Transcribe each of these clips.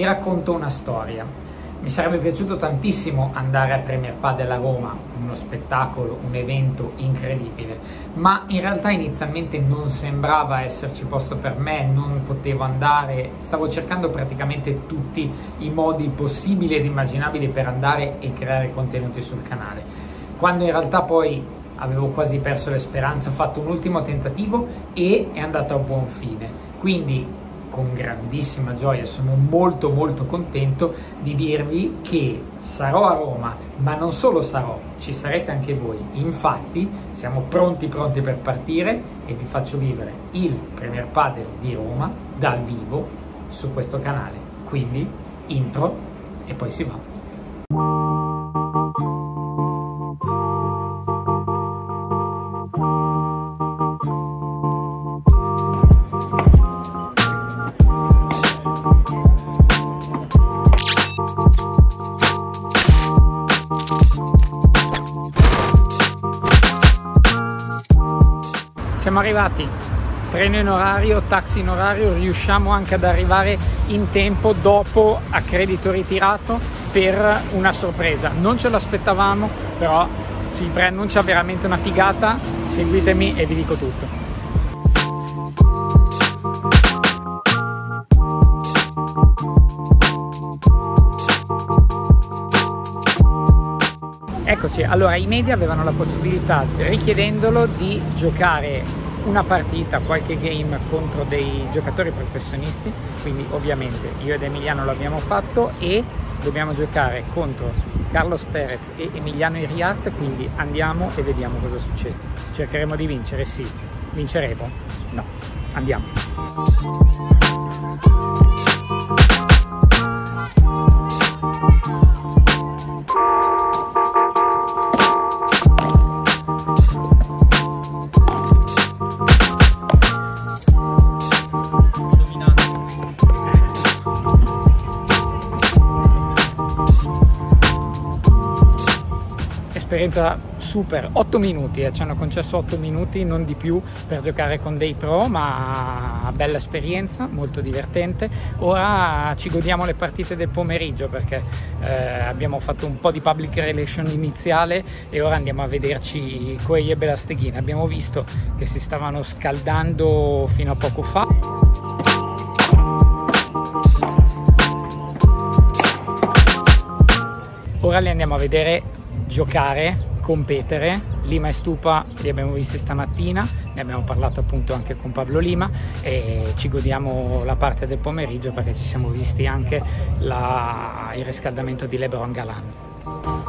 Vi racconto una storia. Mi sarebbe piaciuto tantissimo andare a Premier Padel a Roma, uno spettacolo, un evento incredibile, ma in realtà inizialmente non sembrava esserci posto per me, non potevo andare, stavo cercando praticamente tutti i modi possibili ed immaginabili per andare e creare contenuti sul canale. Quando in realtà poi avevo quasi perso le speranze, ho fatto un ultimo tentativo e è andato a buon fine. Quindi con grandissima gioia, sono molto molto contento di dirvi che sarò a Roma, ma non solo sarò, ci sarete anche voi. Infatti siamo pronti pronti per partire e vi faccio vivere il Premier Padel di Roma dal vivo su questo canale. Quindi intro e poi si va. Siamo arrivati, treno in orario, taxi in orario, riusciamo anche ad arrivare in tempo dopo a credito ritirato per una sorpresa. Non ce l'aspettavamo, però si preannuncia veramente una figata. Seguitemi e vi dico tutto. Eccoci, allora i media avevano la possibilità, richiedendolo, di giocare una partita, qualche game contro dei giocatori professionisti, quindi ovviamente io ed Emiliano l'abbiamo fatto e dobbiamo giocare contro Carlos Perez e Emiliano Iriart, quindi andiamo e vediamo cosa succede. Cercheremo di vincere, sì. Vinceremo? No. Andiamo. Esperienza super, 8 minuti, eh, ci hanno concesso 8 minuti, non di più, per giocare con dei pro, ma bella esperienza, molto divertente. Ora ci godiamo le partite del pomeriggio perché eh, abbiamo fatto un po' di public relation iniziale e ora andiamo a vederci Coei e Belasteghini. Abbiamo visto che si stavano scaldando fino a poco fa. Ora li andiamo a vedere giocare, competere. Lima e Stupa li abbiamo visti stamattina, ne abbiamo parlato appunto anche con Pablo Lima e ci godiamo la parte del pomeriggio perché ci siamo visti anche la, il riscaldamento di Lebron Galan.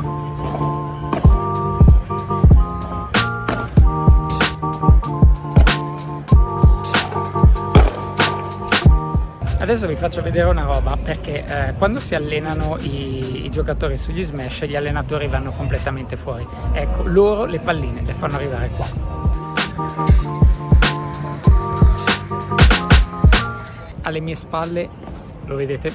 Adesso vi faccio vedere una roba perché eh, quando si allenano i, i, giocatori sugli smash gli allenatori vanno completamente fuori. Ecco, loro le palline le fanno arrivare qua. Alle mie spalle, lo vedete,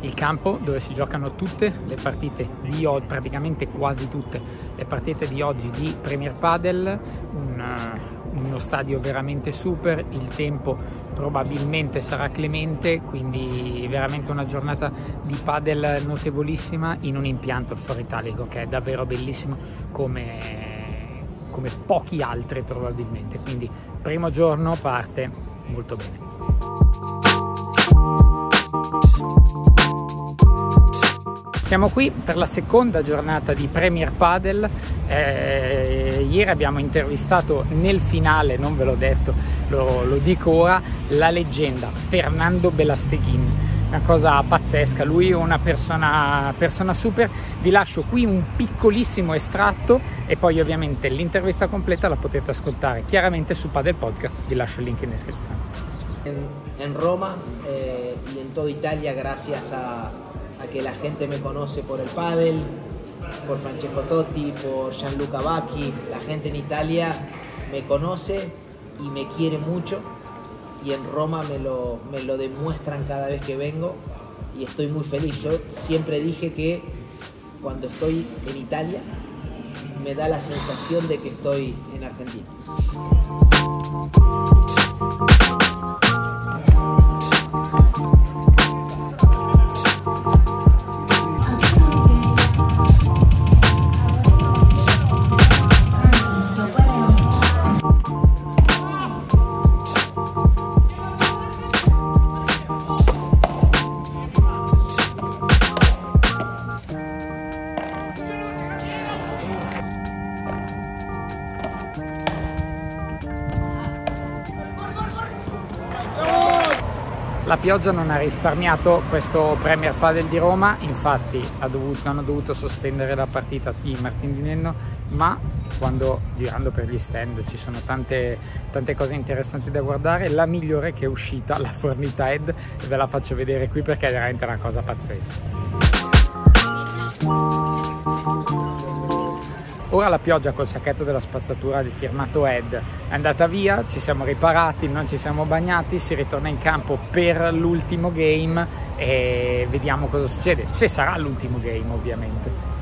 il campo dove si giocano tutte le partite di oggi, praticamente quasi tutte le partite di oggi di Premier Padel, un, uno stadio veramente super, il tempo probabilmente sarà clemente, quindi veramente una giornata di padel notevolissima in un impianto il Italico che è davvero bellissimo come, come pochi altri probabilmente, quindi primo giorno parte molto bene. Siamo qui per la seconda giornata di Premier Padel, eh, ieri abbiamo intervistato nel finale, non ve l'ho detto, lo, lo dico ora, la leggenda Fernando Belasteghin, una cosa pazzesca, lui è una persona, persona super, vi lascio qui un piccolissimo estratto e poi ovviamente l'intervista completa la potete ascoltare chiaramente su Padel Podcast, vi lascio il link in descrizione. En, Roma eh, y en toda Italia gracias a a que la gente me conoce por el pádel, por Francesco Totti, por Gianluca Bacchi. La gente en Italia me conoce y me quiere mucho y en Roma me lo, me lo demuestran cada vez que vengo y estoy muy feliz. Yo siempre dije que cuando estoy en Italia me da la sensación de que estoy en Argentina. La pioggia non ha risparmiato questo Premier Padel di Roma, infatti dovuto, hanno dovuto sospendere la partita di Martin Di Nenno, ma quando girando per gli stand ci sono tante, tante cose interessanti da guardare, la migliore che è uscita, la fornita Ed, ve la faccio vedere qui perché è veramente una cosa pazzesca. Ora la pioggia col sacchetto della spazzatura di firmato Ed è andata via, ci siamo riparati, non ci siamo bagnati, si ritorna in campo per l'ultimo game e vediamo cosa succede, se sarà l'ultimo game ovviamente.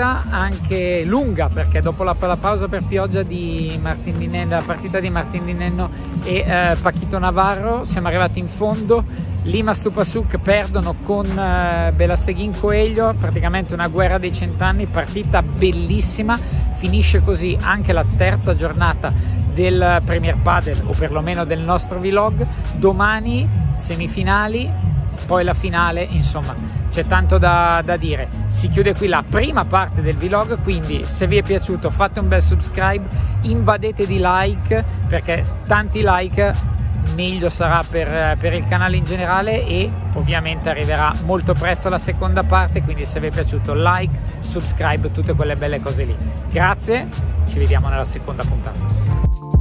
Finita anche lunga perché dopo la, la pausa per pioggia di Martin Di Nenno, la partita di Martin Di Nenno e eh, Pachito Navarro siamo arrivati in fondo. Lima Stupasuk perdono con eh, Belasteghin Coelho praticamente una guerra dei cent'anni partita bellissima. Finisce così anche la terza giornata del Premier Padel o perlomeno del nostro vlog. Domani semifinali poi la finale insomma c'è tanto da, da, dire. Si chiude qui la prima parte del vlog, quindi se vi è piaciuto fate un bel subscribe, invadete di like perché tanti like meglio sarà per, per il canale in generale e ovviamente arriverà molto presto la seconda parte, quindi se vi è piaciuto like, subscribe, tutte quelle belle cose lì. Grazie, ci vediamo nella seconda puntata.